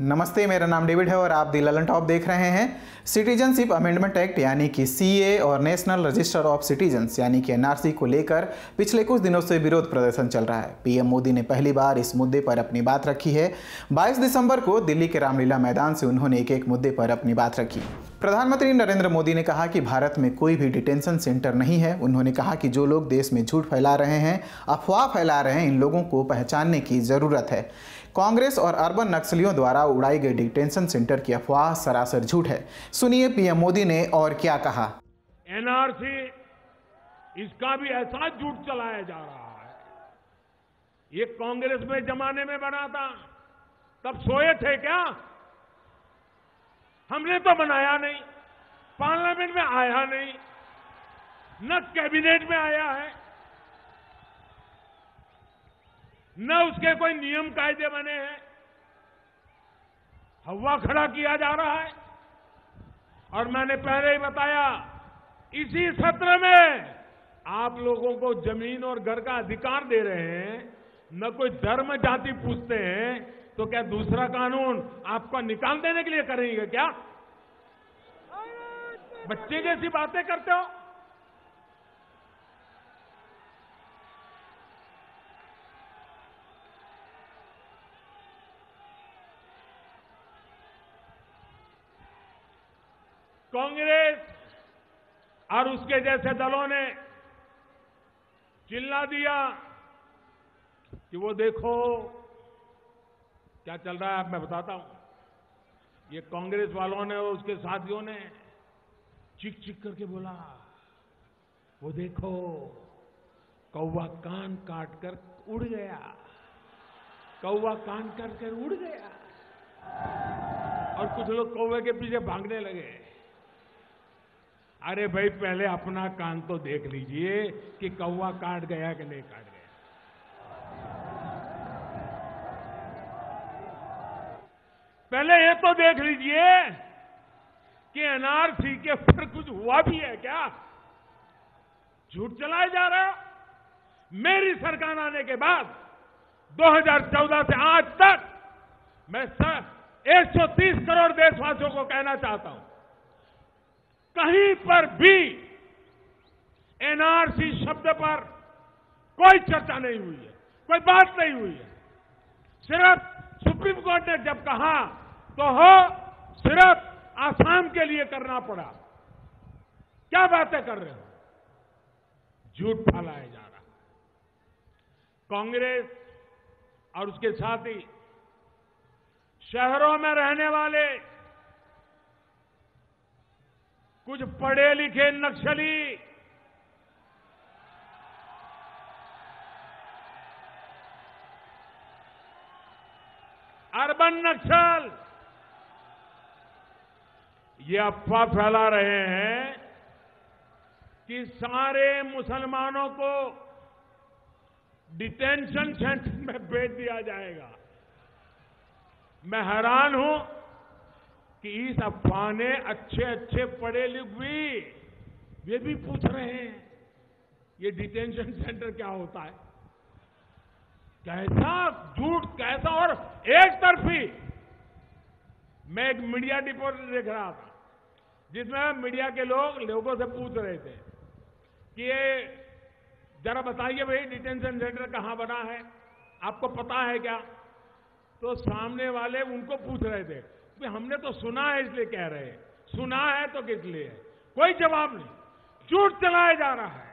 नमस्ते, मेरा नाम डेविड है और आप दी ललन टॉप देख रहे हैं सिटीजनशिप अमेंडमेंट एक्ट, यानी कि सीए और नेशनल रजिस्टर ऑफ़ सिटीजन्स, यानी कि एनआरसी को लेकर पिछले कुछ दिनों से विरोध प्रदर्शन चल रहा है। पीएम मोदी ने पहली बार इस मुद्दे पर अपनी बात रखी है। 22 दिसंबर को दिल्ली के रामलीला मैदान से उन्होंने एक एक मुद्दे पर अपनी बात रखी। प्रधानमंत्री नरेंद्र मोदी ने कहा कि भारत में कोई भी डिटेंशन सेंटर नहीं है। उन्होंने कहा कि जो लोग देश में झूठ फैला रहे हैं, अफवाह फैला रहे हैं, इन लोगों को पहचानने की ज़रूरत है। कांग्रेस और अर्बन नक्सलियों द्वारा उड़ाई गई डिटेंशन सेंटर की अफवाह सरासर झूठ है। सुनिए पीएम मोदी ने और क्या कहा। एनआरसी, इसका भी ऐसा झूठ चलाया जा रहा है। ये कांग्रेस में जमाने में बना था। तब सोए थे क्या? हमने तो बनाया नहीं। पार्लियामेंट में आया नहीं। न कैबिनेट में आया है। न उसके कोई नियम कायदे बने हैं। हवा खड़ा किया जा रहा है। और मैंने पहले ही बताया, इसी सत्र में आप लोगों को ज़मीन और घर का अधिकार दे रहे हैं, न कोई धर्म जाति पूछते हैं तो क्या दूसरा कानून आपको निकाल देने के लिए करेंगे क्या? बच्चे जैसी बातें करते हो। कांग्रेस और उसके जैसे दलों ने चिल्ला दिया कि वो देखो क्या चल रहा है, आप मैं बताता हूँ। ये कांग्रेस वालों ने और उसके साथियों ने चिक चिक करके बोला, वो देखो, कौवा कान काट कर उड़ गया, कौवा कान काट कर उड़ गया। और कुछ लोग कौवे के पीछे भागने लगे। अरे भाई, पहले अपना कान तो देख लीजिए कि कौवा काट गया कि नहीं काट गया। पहले ये तो देख लीजिए कि एनआरसी के ऊपर कुछ हुआ भी है क्या? झूठ चलाया जा रहा है? मेरी सरकार आने के बाद 2014 से आज तक, मैं 130 करोड़ देशवासियों को कहना चाहता हूँ। कहीं पर भी एनआरसी शब्द पर कोई चर्चा नहीं हुई है, कोई बात नहीं हुई है। सिर्फ़ सुप्रीम कोर्ट ने जब कहा तो हो सिर्फ़ आसाम के लिए करना पड़ा। क्या बातें कर रहे हो? झूठ फैलाया जा रहा। कांग्रेस और उसके साथ शहरों में रहने वाले कुछ पढ़े लिखे नक्सली। अर्बन नक्सल। ये अफवाह फैला रहे हैं कि सारे मुसलमानों को डिटेंशन सेंटर में भेज दिया जाएगा। मैं हैरान हूँ कि इस अफवाह ने अच्छे अच्छे पढ़े लिख भी वे भी पूछ रहे हैं, ये डिटेंशन सेंटर क्या होता है? कैसा झूठ, कैसा? और एक तरफी, मैं एक मीडिया रिपोर्ट देख रहा था, जिसमें मीडिया के लोग लोगों से पूछ रहे थे कि ये, जरा बताइए भाई डिटेंशन सेंटर कहाँ बना है? आपको पता है क्या? तो सामने वाले उनको पूछ रहे थे कि हमने तो सुना है इसलिए कह रहे हैं। सुना है तो किस लिए? कोई जवाब नहीं। झूठ चलाया जा रहा है।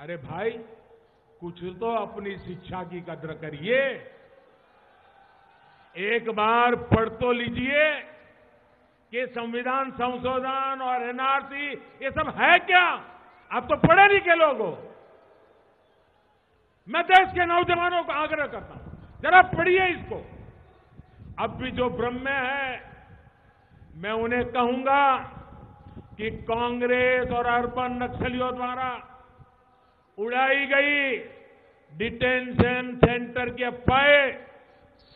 अरे भाई, कुछ तो अपनी शिक्षा की कद्र करिए। एक बार पढ़ तो लीजिए कि संविधान, संशोधन और एनआरसी, ये सब है क्या? आप तो पढ़े लिखे लोग हो। मैं देश के नौजवानों को आग्रह करता हूँ, जरा पढ़िए इसको। अब भी जो भ्रम में है, मैं उन्हें कहूँगा कि कांग्रेस और अर्बन नक्सलियों द्वारा उड़ाई गई डिटेंशन सेंटर के अफवाहें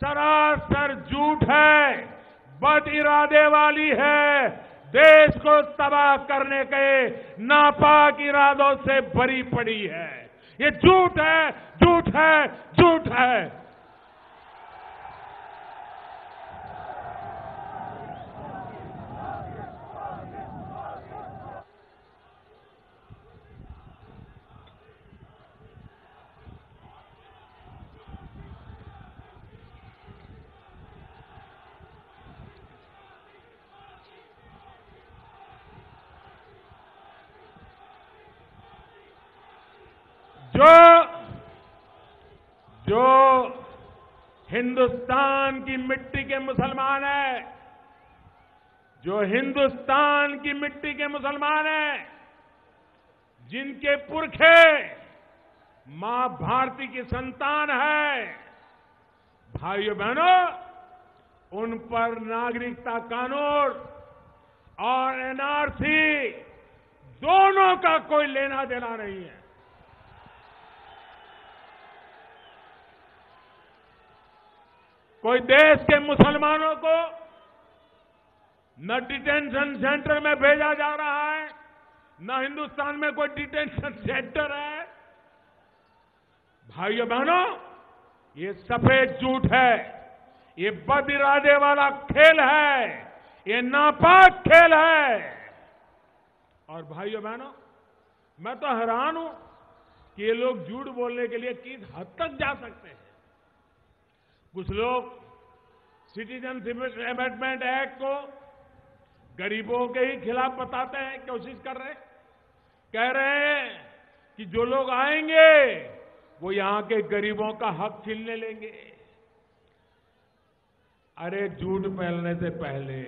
सरासर झूठ है, बद इरादे वाली है। देश को तबाह करने के नापाक इरादों से भरी पड़ी है। ये झूठ है झूठ है झूठ है। जो जो हिंदुस्तान की मिट्टी के मुसलमान है, जो हिंदुस्तान की मिट्टी के मुसलमान हैं, जिनके पुरखे माँ भारती की संतान है, भाइयों बहनों, उन पर नागरिकता कानून और एनआरसी दोनों का कोई लेना देना नहीं है। कोई देश के मुसलमानों को न डिटेंशन सेंटर में भेजा जा रहा है, न हिंदुस्तान में कोई डिटेंशन सेंटर है। भाइयों बहनों, ये सफ़ेद झूठ है, ये बद इरादे वाला खेल है, ये नापाक खेल है। और भाइयों बहनों, मैं तो हैरान हूँ कि ये लोग झूठ बोलने के लिए किस हद तक जा सकते हैं। कुछ लोग सिटीजनशिप अमेंडमेंट एक्ट को गरीबों के ही खिलाफ बताते हैं, कोशिश कर रहे हैं। कह रहे हैं कि जो लोग आएँगे, वो यहाँ के गरीबों का हक छीनने लेंगे। अरे झूठ फैलने से पहले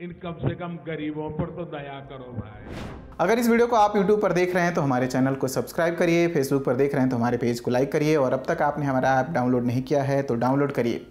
इन कम से कम गरीबों पर तो दया करो भाई। अगर इस वीडियो को आप YouTube पर देख रहे हैं तो हमारे चैनल को सब्सक्राइब करिए फेसबुक पर देख रहे हैं तो हमारे पेज को लाइक करिए और अब तक आपने हमारा ऐप डाउनलोड नहीं किया है तो डाउनलोड करिए।